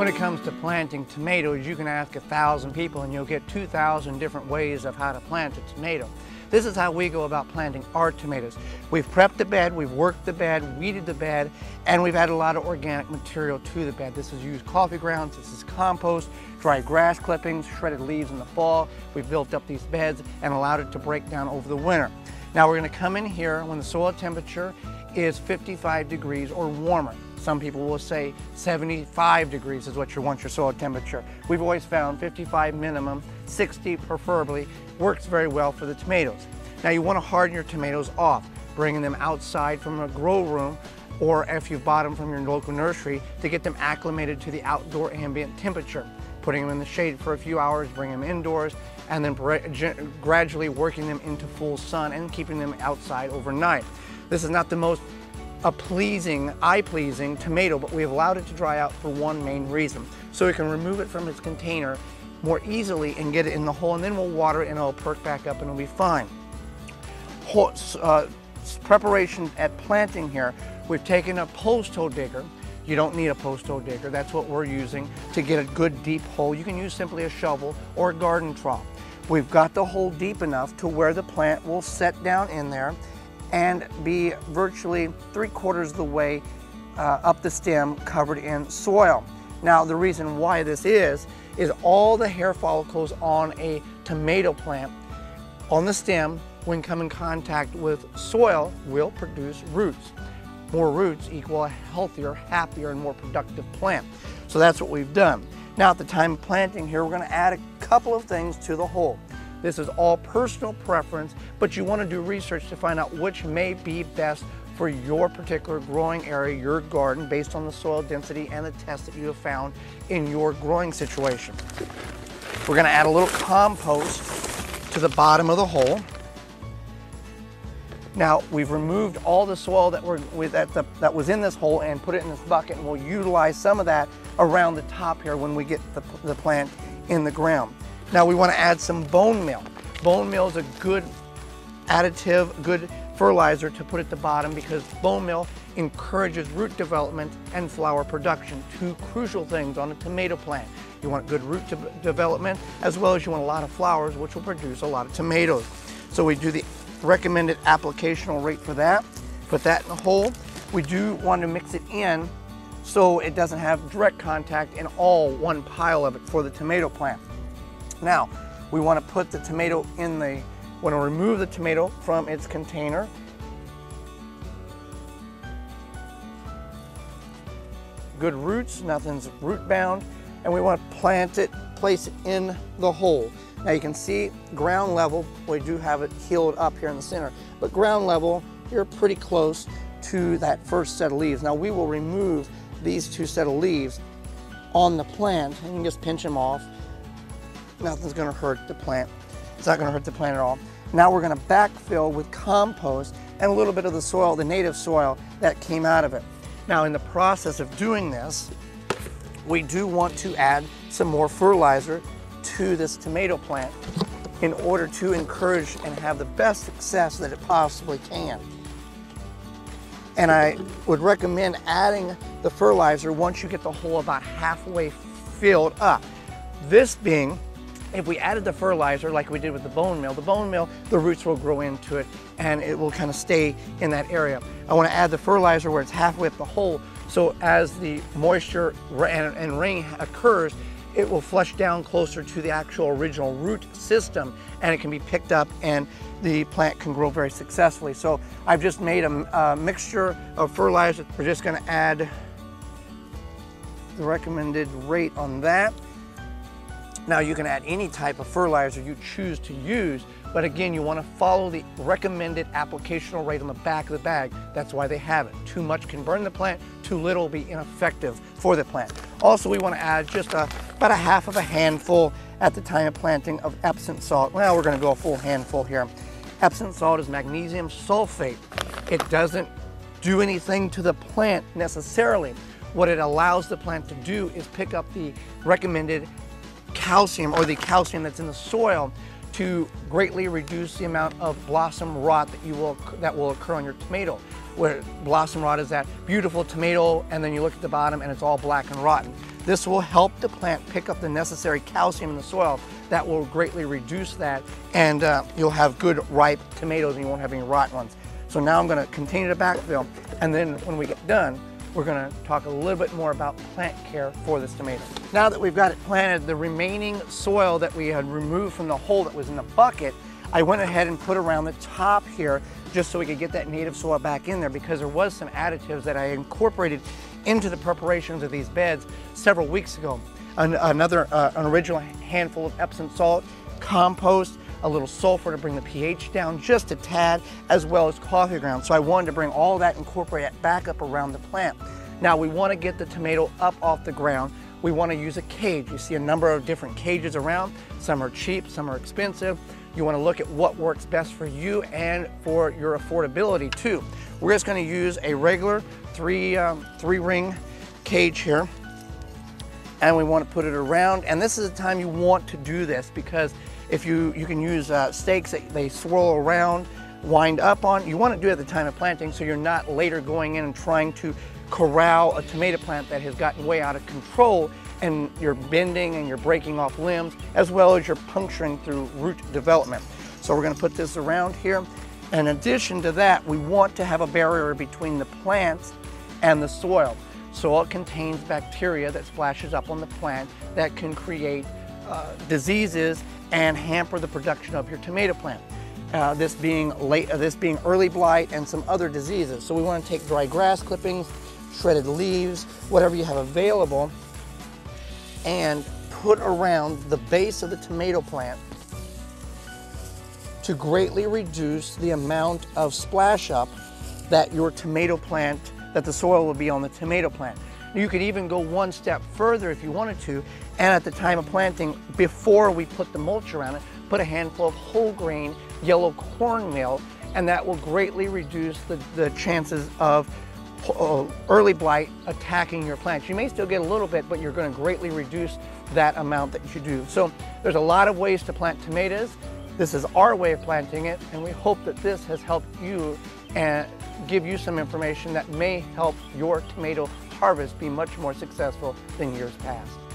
When it comes to planting tomatoes, you can ask a thousand people and you'll get 2,000 different ways of how to plant a tomato. This is how we go about planting our tomatoes. We've prepped the bed, we've worked the bed, weeded the bed, and we've added a lot of organic material to the bed. This is used coffee grounds, this is compost, dry grass clippings, shredded leaves in the fall. We've built up these beds and allowed it to break down over the winter. Now we're gonna come in here when the soil temperature is 55 degrees or warmer. Some people will say 75 degrees is what you want your soil temperature. We've always found 55 minimum, 60 preferably, works very well for the tomatoes. Now you want to harden your tomatoes off, bringing them outside from a grow room or if you've bought them from your local nursery to get them acclimated to the outdoor ambient temperature. Putting them in the shade for a few hours, bring them indoors, and then gradually working them into full sun and keeping them outside overnight. This is not the most a pleasing, eye-pleasing tomato, but we've allowed it to dry out for one main reason. So we can remove it from its container more easily and get it in the hole, and then we'll water it and it'll perk back up and it'll be fine. Uh, preparation at planting here, we've taken a post hole digger. You don't need a post hole digger. That's what we're using to get a good deep hole. You can use simply a shovel or a garden trowel. We've got the hole deep enough to where the plant will set down in there and be virtually three quarters of the way uh, up the stem covered in soil. Now the reason why this is, is all the hair follicles on a tomato plant on the stem when come in contact with soil will produce roots. More roots equal a healthier, happier, and more productive plant. So that's what we've done. Now at the time of planting here, we're gonna add a couple of things to the hole. This is all personal preference, but you want to do research to find out which may be best for your particular growing area, your garden, based on the soil density and the tests that you have found in your growing situation. We're going to add a little compost to the bottom of the hole. Now we've removed all the soil that, were, that, the, that was in this hole and put it in this bucket and we'll utilize some of that around the top here when we get the, the plant in the ground. Now we want to add some bone meal. Bone meal is a good additive, good fertilizer to put at the bottom because bone meal encourages root development and flower production, two crucial things on a tomato plant. You want good root de development as well as you want a lot of flowers which will produce a lot of tomatoes. So we do the recommended applicational rate for that. Put that in the hole. We do want to mix it in so it doesn't have direct contact in all one pile of it for the tomato plant. Now, we want to put the tomato in the, we want to remove the tomato from its container. Good roots, nothing's root bound, and we want to plant it, place it in the hole. Now you can see ground level, we do have it healed up here in the center, but ground level, you're pretty close to that first set of leaves. Now we will remove these two set of leaves on the plant and you can just pinch them off nothing's gonna hurt the plant. It's not gonna hurt the plant at all. Now we're gonna backfill with compost and a little bit of the soil, the native soil that came out of it. Now in the process of doing this, we do want to add some more fertilizer to this tomato plant in order to encourage and have the best success that it possibly can. And I would recommend adding the fertilizer once you get the hole about halfway filled up. This being if we added the fertilizer like we did with the bone meal, the bone meal, the roots will grow into it and it will kind of stay in that area. I want to add the fertilizer where it's halfway up the hole so as the moisture and, and rain occurs, it will flush down closer to the actual original root system and it can be picked up and the plant can grow very successfully. So I've just made a, a mixture of fertilizer. We're just going to add the recommended rate on that. Now you can add any type of fertilizer you choose to use, but again, you want to follow the recommended applicational rate on the back of the bag. That's why they have it. Too much can burn the plant, too little will be ineffective for the plant. Also, we want to add just a, about a half of a handful at the time of planting of Epsom salt. Well, we're going to go a full handful here. Epsom salt is magnesium sulfate. It doesn't do anything to the plant necessarily. What it allows the plant to do is pick up the recommended calcium or the calcium that's in the soil to greatly reduce the amount of blossom rot that you will that will occur on your tomato. Where blossom rot is that beautiful tomato and then you look at the bottom and it's all black and rotten. This will help the plant pick up the necessary calcium in the soil. That will greatly reduce that and uh, you'll have good ripe tomatoes and you won't have any rotten ones. So now I'm gonna continue to backfill and then when we get done, we're gonna talk a little bit more about plant care for this tomato. Now that we've got it planted, the remaining soil that we had removed from the hole that was in the bucket, I went ahead and put around the top here just so we could get that native soil back in there because there was some additives that I incorporated into the preparations of these beds several weeks ago. An, another, uh, an original handful of Epsom salt, compost, a little sulfur to bring the pH down just a tad, as well as coffee grounds. So I wanted to bring all that, incorporate back up around the plant. Now we want to get the tomato up off the ground. We want to use a cage. You see a number of different cages around. Some are cheap, some are expensive. You want to look at what works best for you and for your affordability too. We're just going to use a regular three, um, three ring cage here and we want to put it around and this is the time you want to do this because if you, you can use uh, stakes that they swirl around, wind up on. You want to do it at the time of planting so you're not later going in and trying to corral a tomato plant that has gotten way out of control and you're bending and you're breaking off limbs as well as you're puncturing through root development. So we're going to put this around here. In addition to that, we want to have a barrier between the plants and the soil. Soil contains bacteria that splashes up on the plant that can create uh, diseases and hamper the production of your tomato plant. Uh, this being late, uh, this being early blight and some other diseases. So we want to take dry grass clippings, shredded leaves, whatever you have available, and put around the base of the tomato plant to greatly reduce the amount of splash up that your tomato plant, that the soil will be on the tomato plant. You could even go one step further if you wanted to, and at the time of planting, before we put the mulch around it, put a handful of whole grain yellow cornmeal, and that will greatly reduce the, the chances of uh, early blight attacking your plants. You may still get a little bit, but you're going to greatly reduce that amount that you do. So there's a lot of ways to plant tomatoes. This is our way of planting it, and we hope that this has helped you and give you some information that may help your tomato harvest be much more successful than years past.